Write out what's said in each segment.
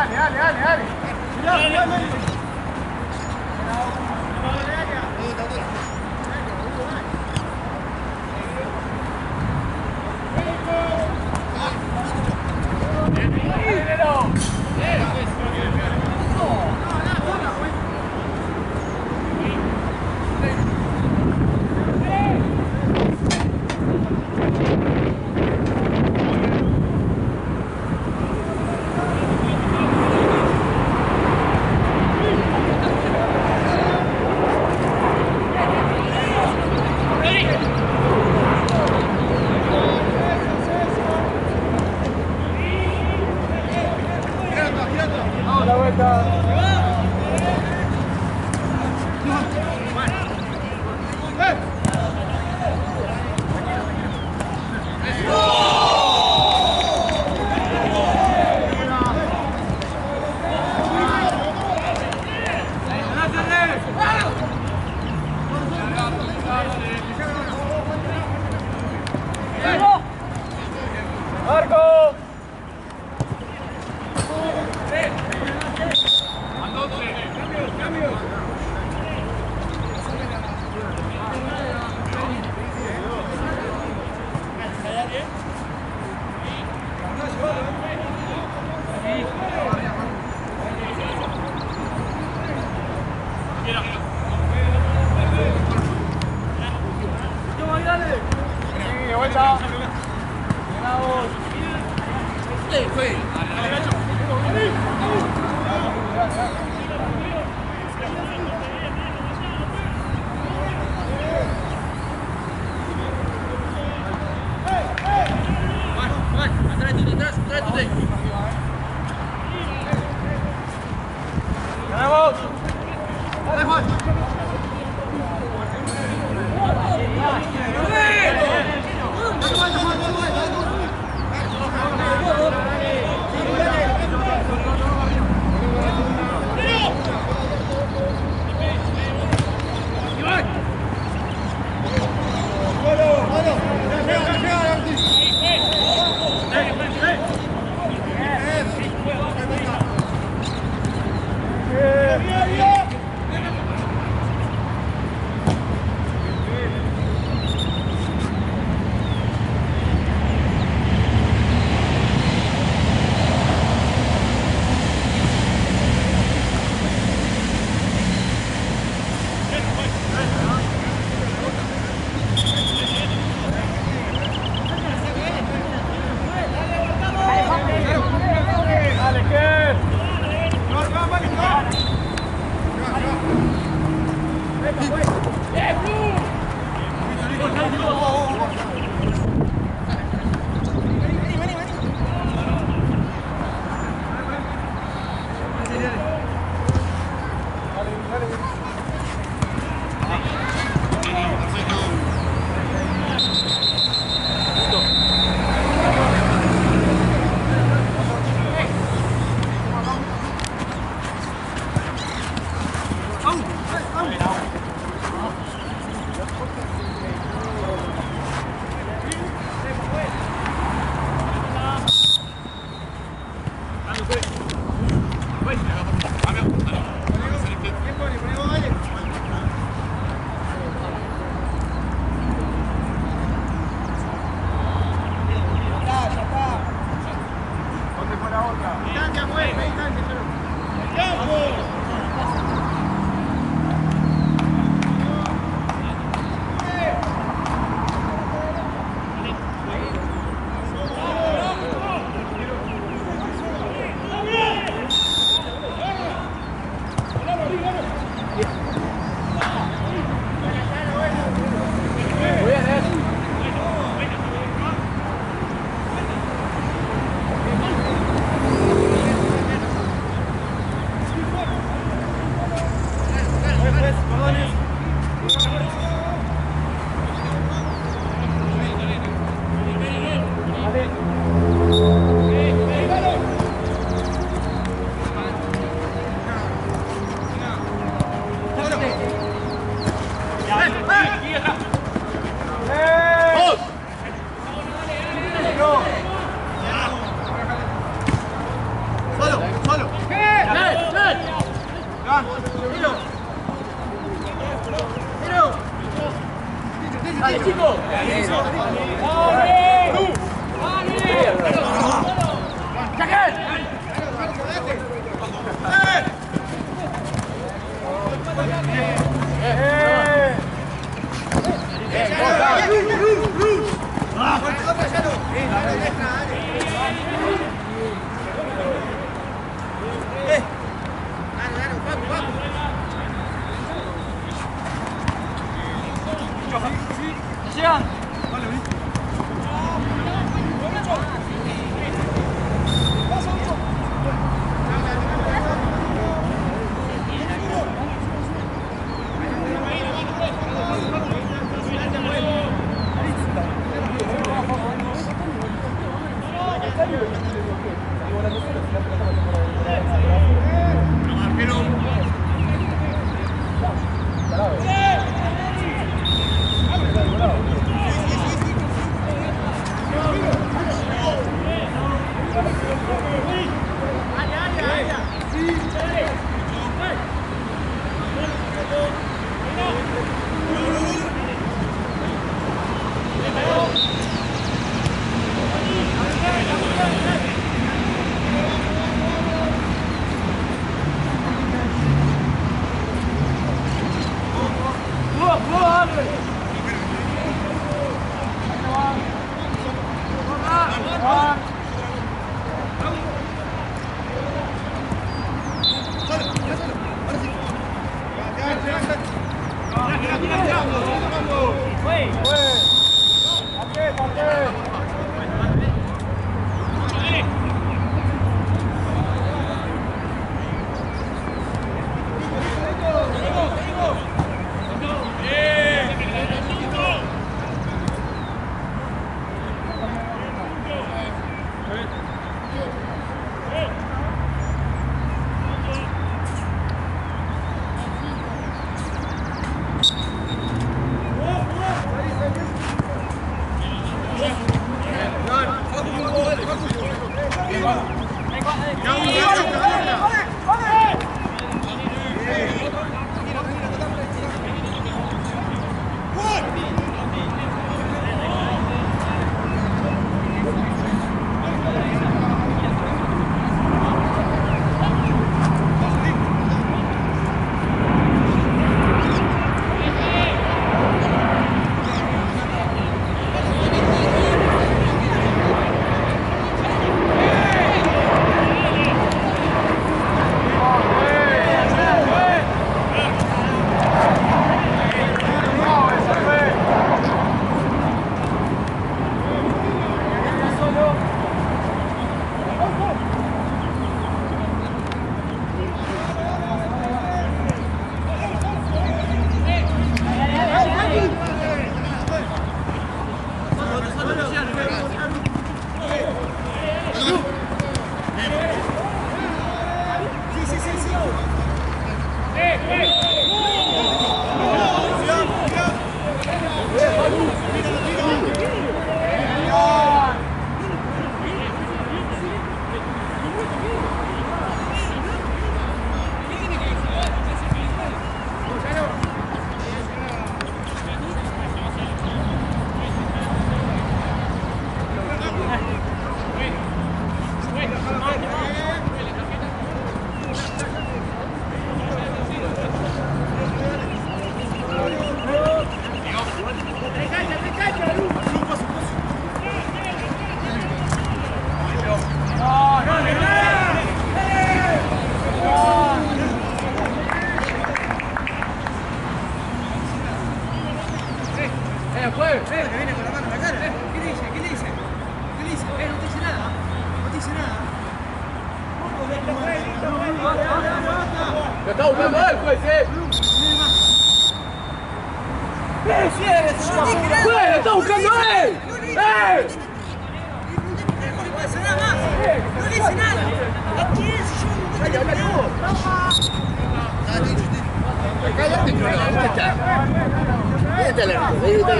ali, ali, ali, ali. Olha, olha, olha.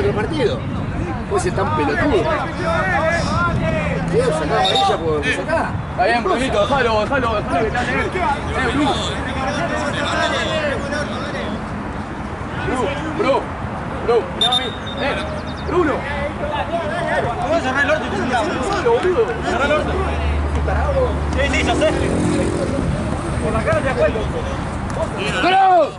El partido. Pues sacar. Está bien, Brunito, déjalo, déjalo, déjalo que está él. Eh, Bruno, Bruno, mirá a mí. Eh, Bruno. ¿Cómo se cerrar el orto? Cerrar el orto. Sí, sí. Por la cara te acuerdo. ¡Bruno!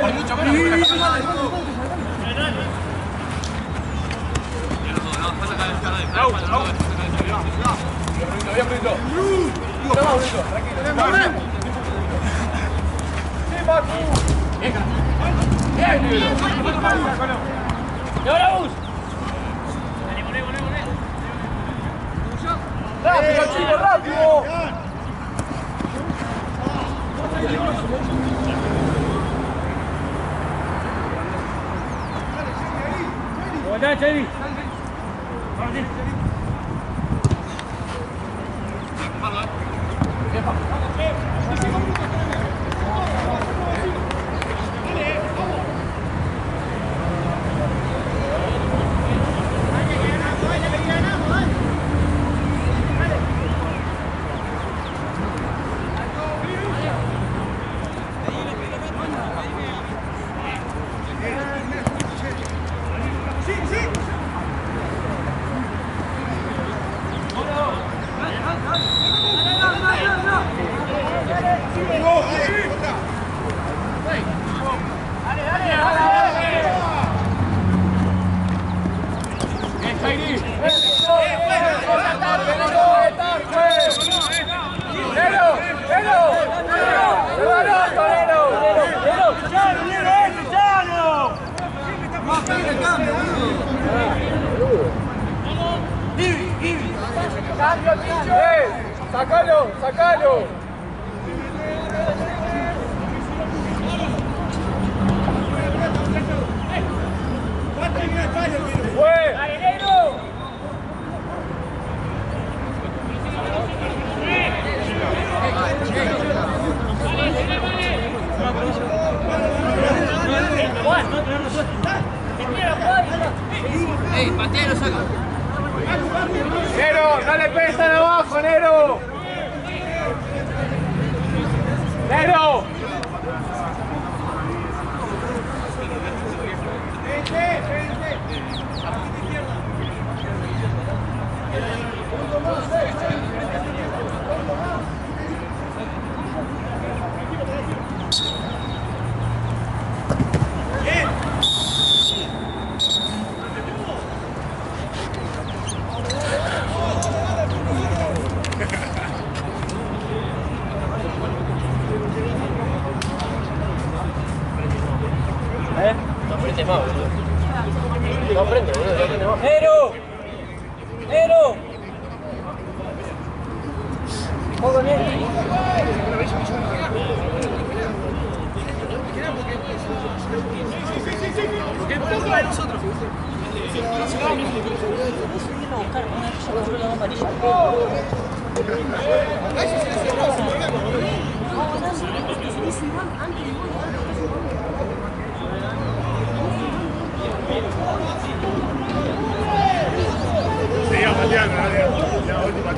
Por mucho menos fue la Bien, Brito. Toma, Brito. Tranquilo. Sí, Marco. Bien, Bien, Brito. Y ahora vos. ¡Rápido, chico, rápido! وداع تاني. ¡Sácalo! ¡Sácalo! ¡Ey, patea lo! Nero, no le pesan abajo, Nero. Nero. Sí, mañana, la última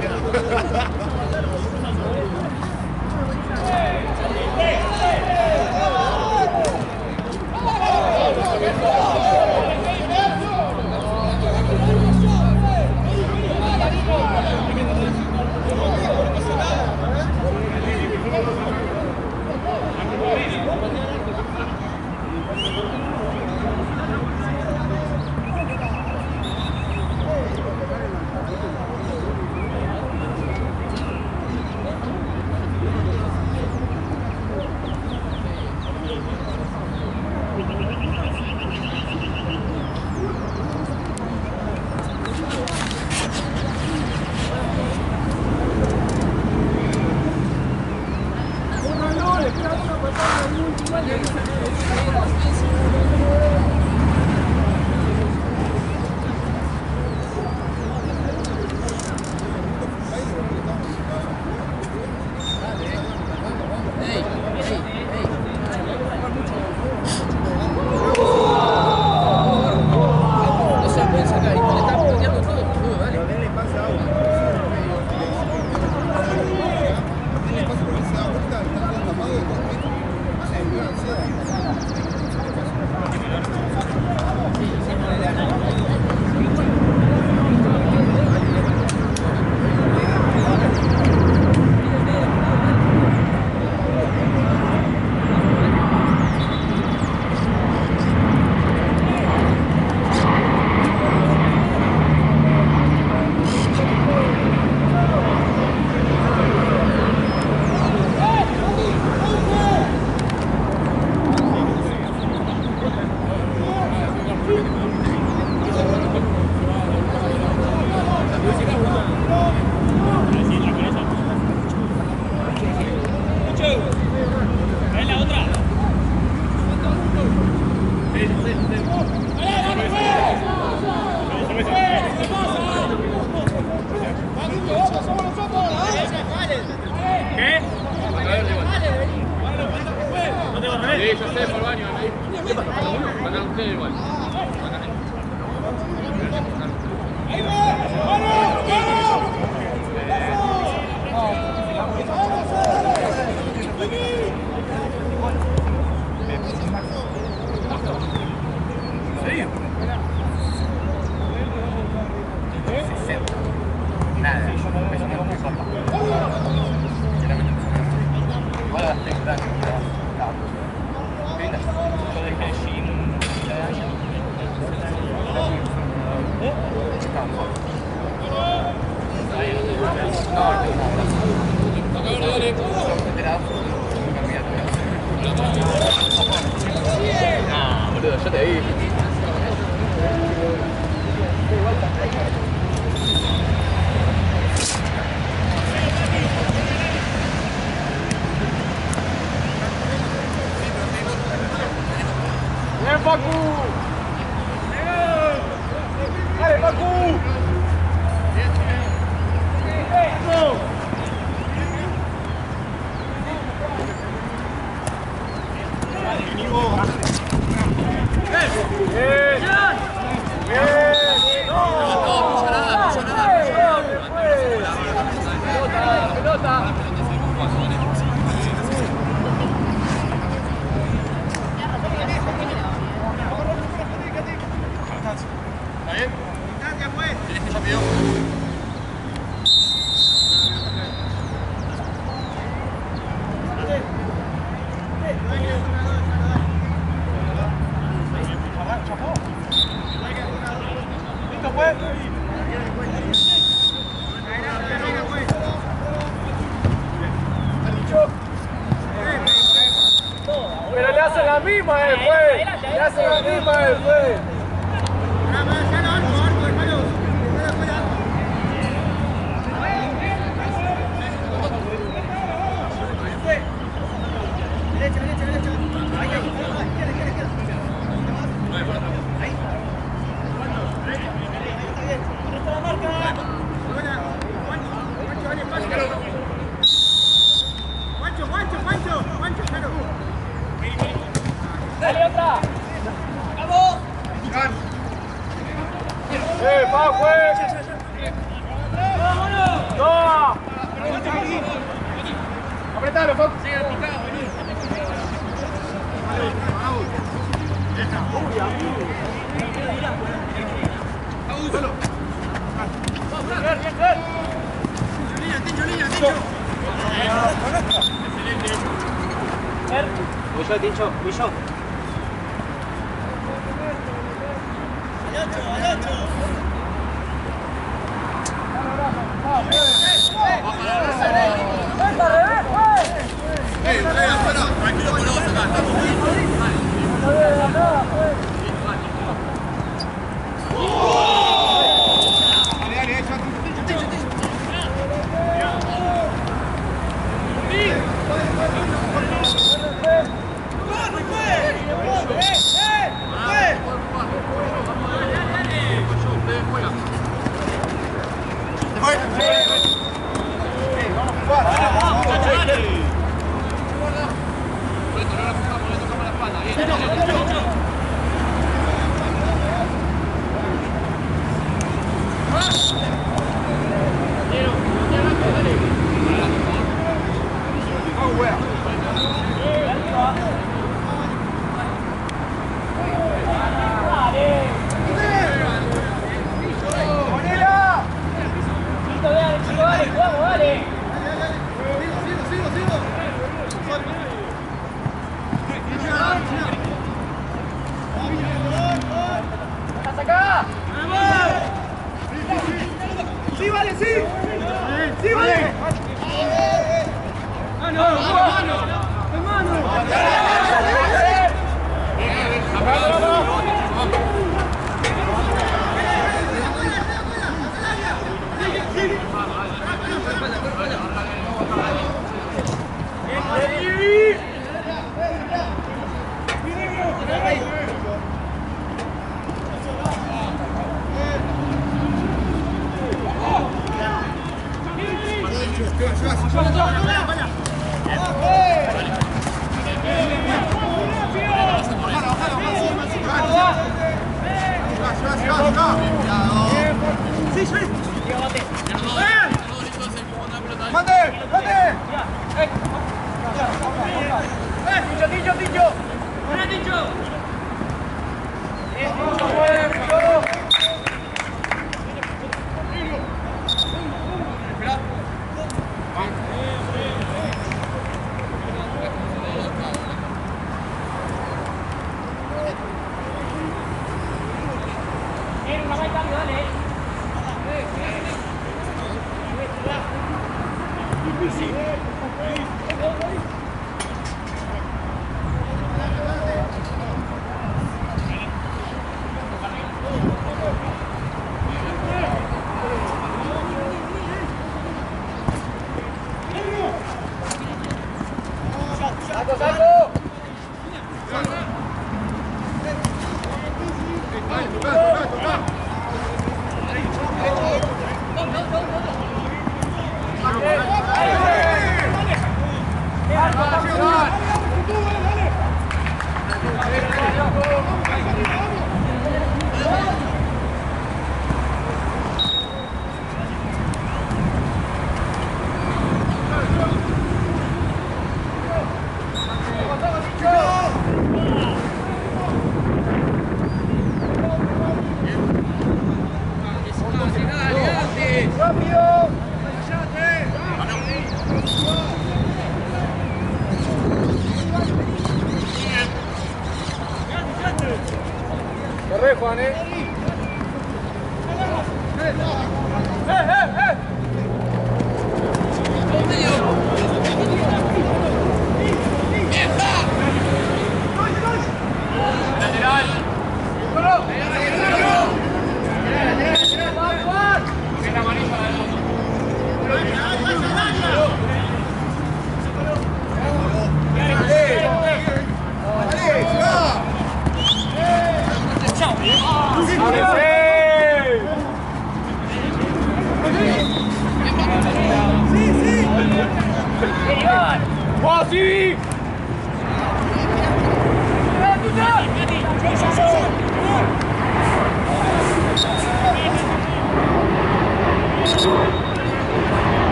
Ah, boludo, yo te vi. ¡Bien, Facu!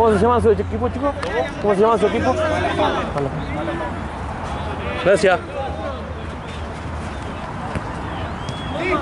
¿Cómo se llama su equipo, chicos? ¿Cómo se llama su equipo? Gracias. ¡Eh,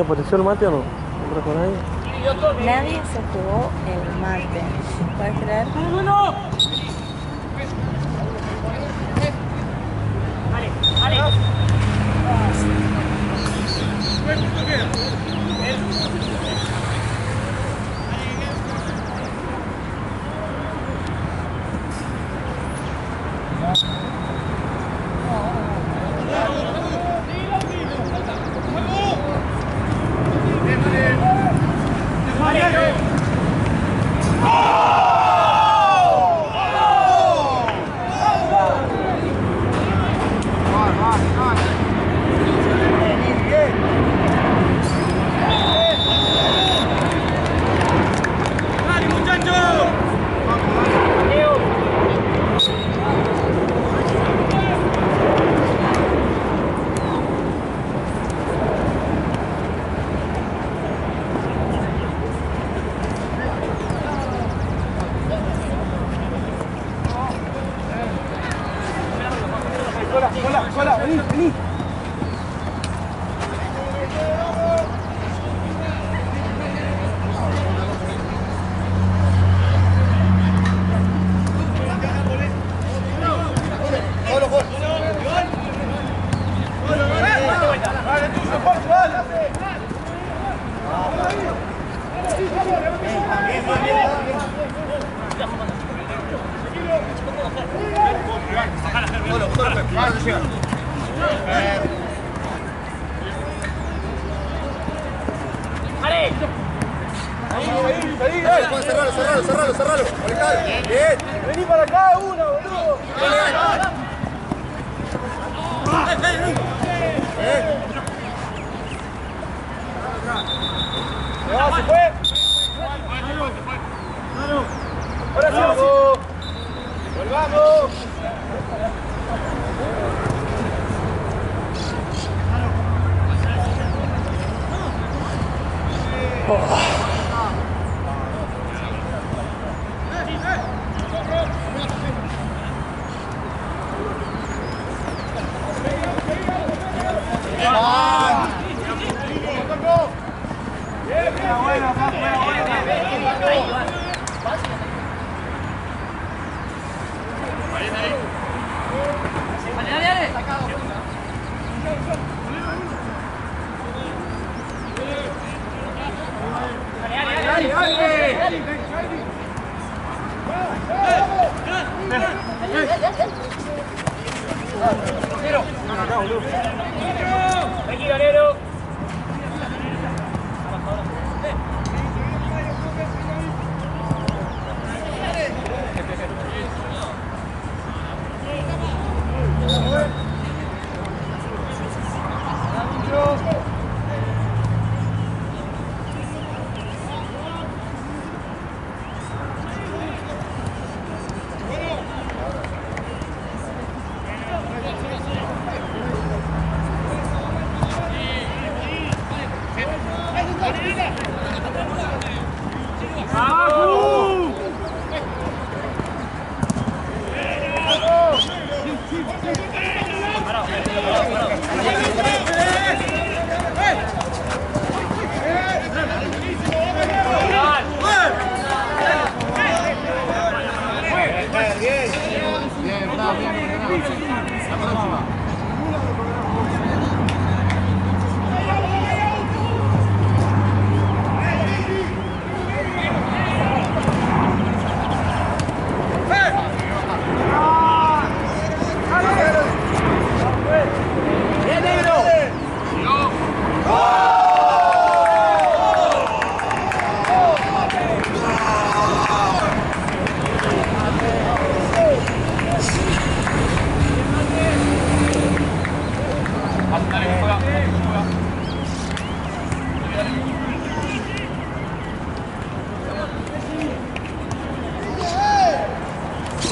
¿Y apareció el mate o no? ¿Entra con nadie? Nadie se jugó el mate. ¿Puedes creer? ¡Uno! Vale, vale.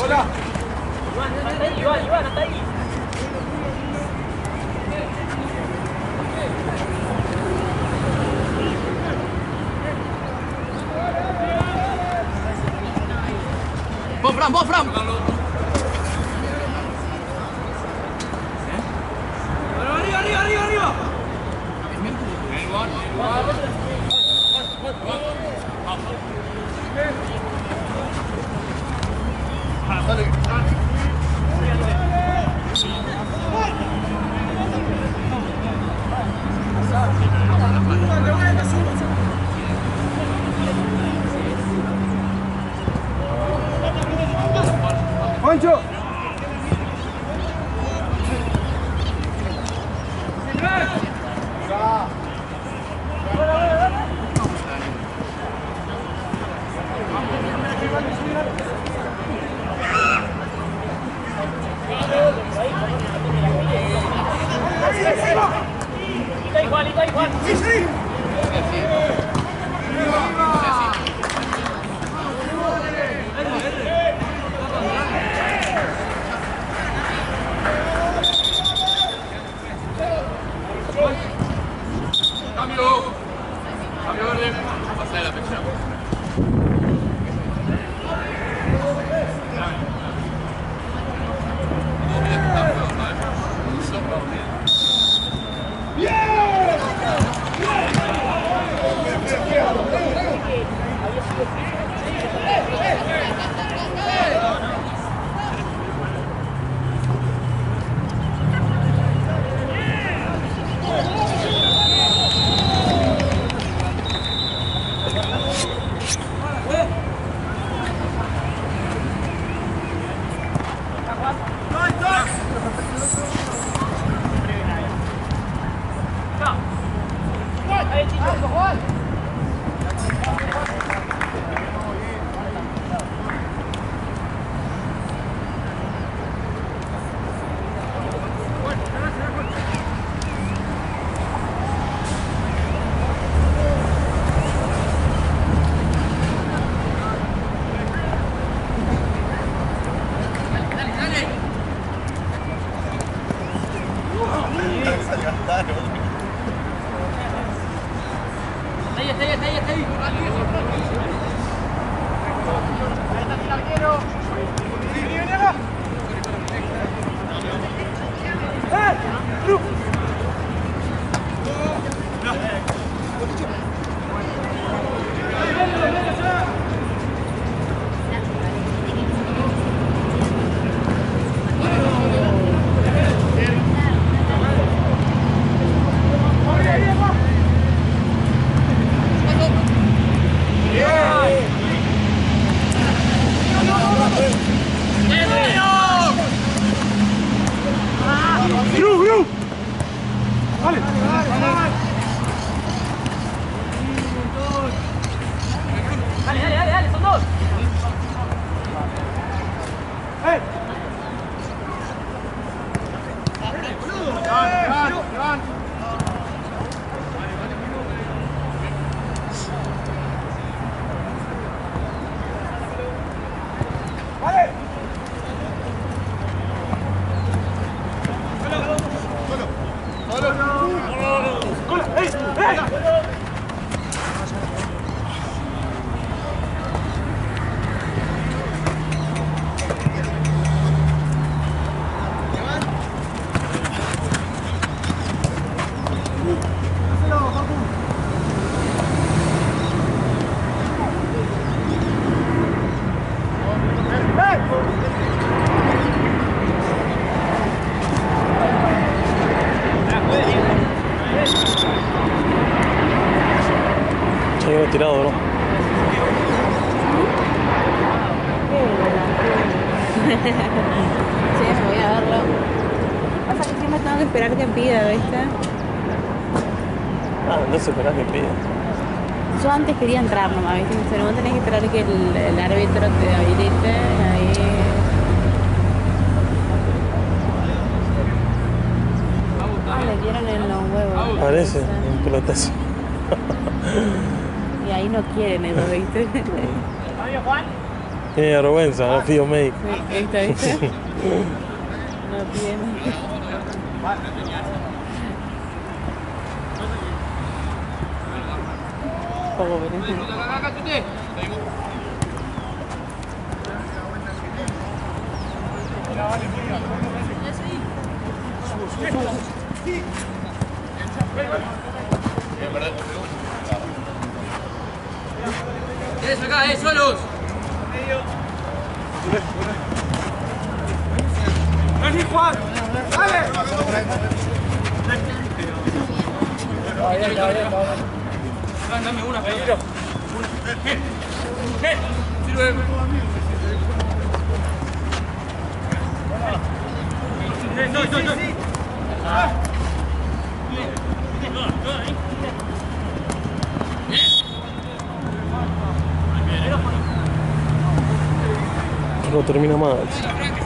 Iván, Iván, hasta ahí. Vos, Fran, vos, Fran. Arriba, arriba, arriba, arriba. Pancho. Está Parece, un pelotazo. Y ahí no quieren ellos, ¿viste? Amigo Juan. Tiene vergüenza, no pido médico. ¿Viste? ¿Viste? No. Poco, pero- Tienes acá, eh, solos. ¡Vení, Juan! ¡Dale! Dame una, Pedro. Sirve. No termina mal. Ahora sí.